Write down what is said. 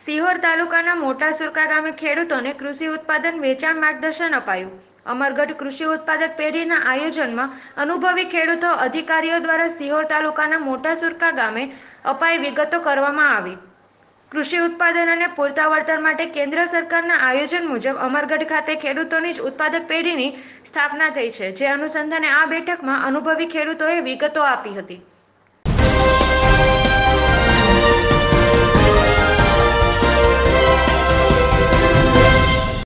સિહોર તાલુકાના મોટા સુરકા ગામે ખેડૂતોને કૃષિ ઉત્પાદન વેચાણ માર્ગદર્શન અપાયું. અમરગઢ કૃષિ ઉત્પાદક પેઢીના આયોજનમાં અનુભવી ખેડૂતો અધિકારીઓ દ્વારા સિહોર તાલુકાના મોટા સુરકા ગામે અપાઈ વિગતો કરવામાં આવી. કૃષિ ઉત્પાદન અને પૂરતા વળતર માટે કેન્દ્ર સરકારના આયોજન મુજબ અમરગઢ ખાતે ખેડૂતોની જ ઉત્પાદક પેઢીની સ્થાપના થઈ છે. જે અનુસંધાને આ બેઠકમાં અનુભવી ખેડૂતોએ વિગતો આપી હતી.